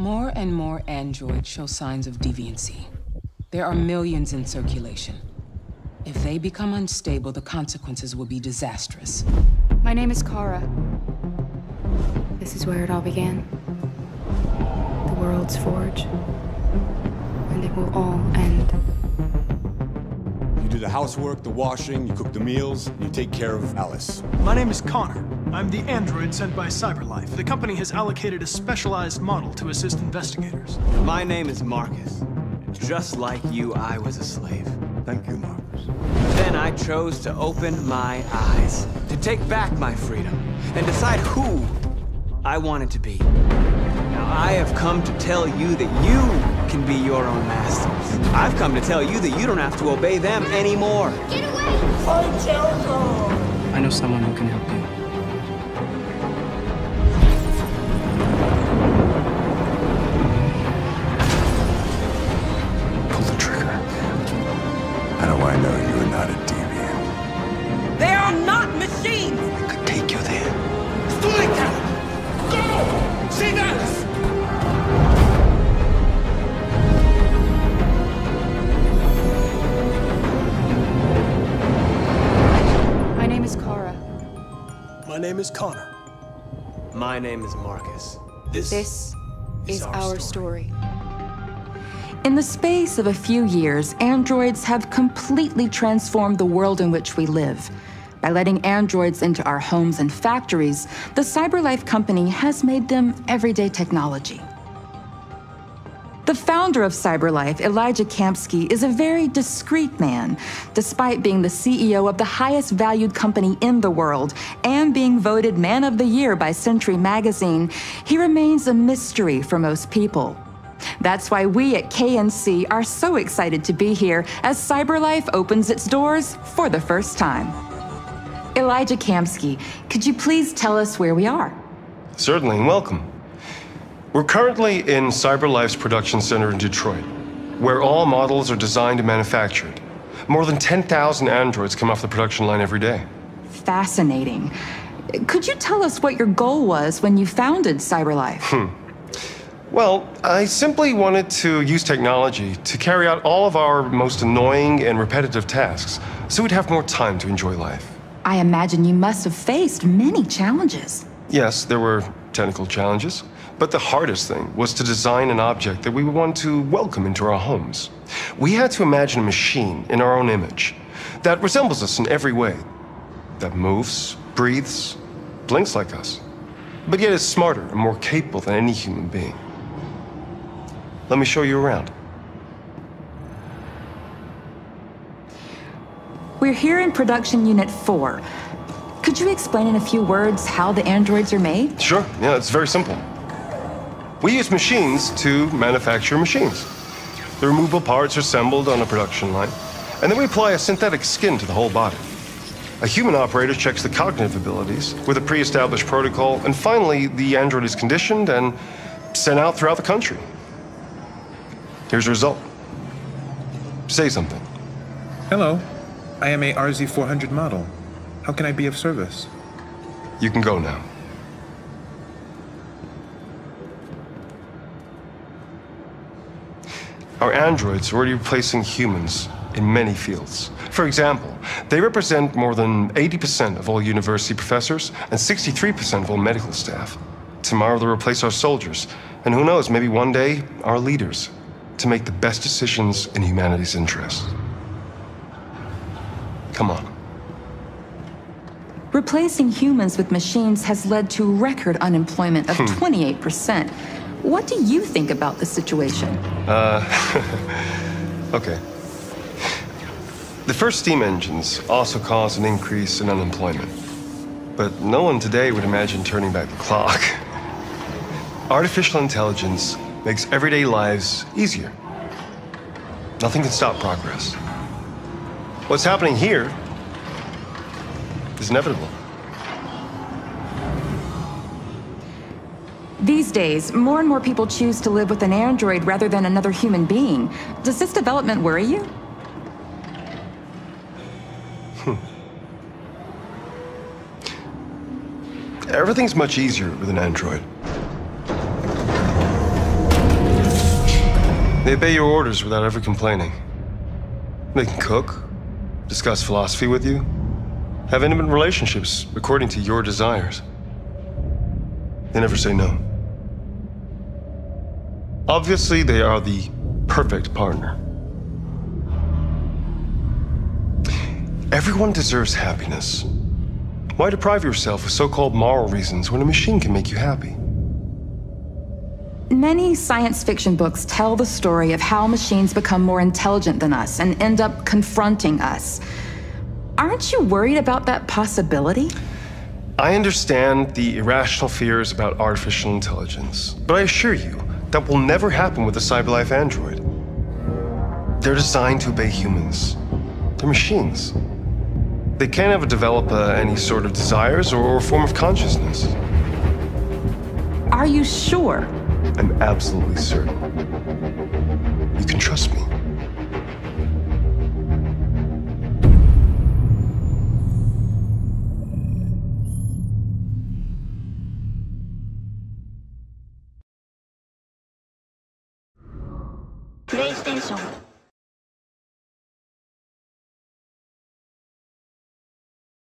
More and more androids show signs of deviancy. There are millions in circulation. If they become unstable, the consequences will be disastrous. My name is Kara. This is where it all began. The world's forge. And it will all end. You do the housework, the washing, you cook the meals, you take care of Alice. My name is Connor. I'm the android sent by CyberLife. The company has allocated a specialized model to assist investigators. My name is Marcus. Just like you, I was a slave. Thank you, Marcus. Then I chose to open my eyes, to take back my freedom, and decide who I wanted to be. Now, I have come to tell you that you can be your own masters. I've come to tell you that you don't have to obey them anymore. Get away! Fight Jericho! I know someone who can help you. How do I know you're not a deviant? They are not machines! I could take you there. Sturika! Go! See that? My name is Kara. My name is Connor. My name is Marcus. This, This is our story. In the space of a few years, androids have completely transformed the world in which we live. By letting androids into our homes and factories, the CyberLife company has made them everyday technology. The founder of CyberLife, Elijah Kamski, is a very discreet man. Despite being the CEO of the highest valued company in the world and being voted Man of the Year by Century Magazine, he remains a mystery for most people. That's why we at KNC are so excited to be here as CyberLife opens its doors for the first time. Elijah Kamski, could you please tell us where we are? Certainly, and welcome. We're currently in CyberLife's production center in Detroit, where all models are designed and manufactured. More than 10,000 androids come off the production line every day. Fascinating. Could you tell us what your goal was when you founded CyberLife? Hmm. Well, I simply wanted to use technology to carry out all of our most annoying and repetitive tasks so we'd have more time to enjoy life. I imagine you must have faced many challenges. Yes, there were technical challenges, but the hardest thing was to design an object that we would want to welcome into our homes. We had to imagine a machine in our own image that resembles us in every way, that moves, breathes, blinks like us, but yet is smarter and more capable than any human being. Let me show you around. We're here in production unit 4. Could you explain in a few words how the androids are made? Sure, yeah, it's very simple. We use machines to manufacture machines. The removable parts are assembled on a production line, and then we apply a synthetic skin to the whole body. A human operator checks the cognitive abilities with a pre established protocol, and finally, the android is conditioned and sent out throughout the country. Here's the result. Say something. Hello. I am a RZ400 model. How can I be of service? You can go now. Our androids are already replacing humans in many fields. For example, they represent more than 80% of all university professors and 63% of all medical staff. Tomorrow they'll replace our soldiers, and who knows, maybe one day our leaders, to make the best decisions in humanity's interest. Come on. Replacing humans with machines has led to record unemployment of 28%. What do you think about the situation? Uh, okay. The first steam engines also caused an increase in unemployment. But no one today would imagine turning back the clock. Artificial intelligence makes everyday lives easier. Nothing can stop progress. What's happening here is inevitable. These days, more and more people choose to live with an android rather than another human being. Does this development worry you? Hmm. Everything's much easier with an android. They obey your orders without ever complaining. They can cook, discuss philosophy with you, have intimate relationships according to your desires. They never say no. Obviously, they are the perfect partner. Everyone deserves happiness. Why deprive yourself of so-called moral reasons when a machine can make you happy? Many science fiction books tell the story of how machines become more intelligent than us and end up confronting us. Aren't you worried about that possibility? I understand the irrational fears about artificial intelligence, but I assure you, that will never happen with a CyberLife android. They're designed to obey humans. They're machines. They can't ever develop uh, any sort of desires or, or form of consciousness. Are you sure? I'm absolutely certain. You can trust me. PlayStation